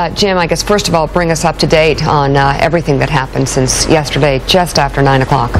Uh, Jim, I guess first of all, bring us up to date on uh, everything that happened since yesterday, just after 9 o'clock.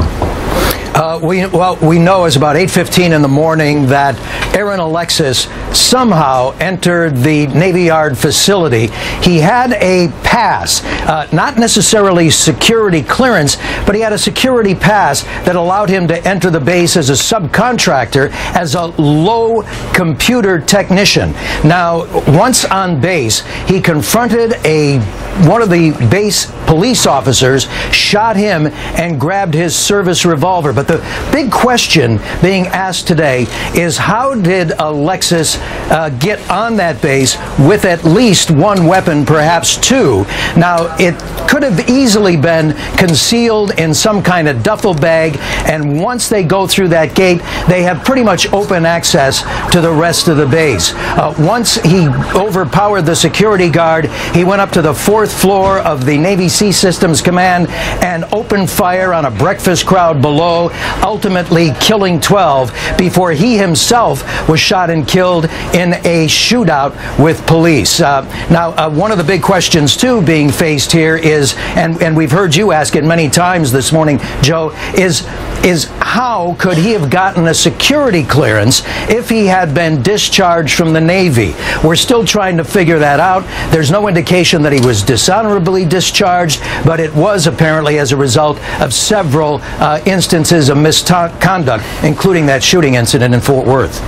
Uh, we, well, we know it's about 8.15 in the morning that Aaron Alexis somehow entered the Navy Yard facility. He had a pass, uh, not necessarily security clearance, but he had a security pass that allowed him to enter the base as a subcontractor, as a low computer technician. Now, once on base, he confronted a one of the base police officers, shot him, and grabbed his service revolver. But the big question being asked today is how did Alexis uh, get on that base with at least one weapon, perhaps two? Now, it could have easily been concealed in some kind of duffel bag, and once they go through that gate, they have pretty much open access to the rest of the base. Uh, once he overpowered the security guard, he went up to the fourth floor of the Navy Sea Systems Command and opened fire on a breakfast crowd below ultimately killing 12 before he himself was shot and killed in a shootout with police. Uh, now, uh, one of the big questions, too, being faced here is, and, and we've heard you ask it many times this morning, Joe, is, is how could he have gotten a security clearance if he had been discharged from the Navy? We're still trying to figure that out. There's no indication that he was dishonorably discharged, but it was apparently as a result of several uh, instances of misconduct, including that shooting incident in Fort Worth.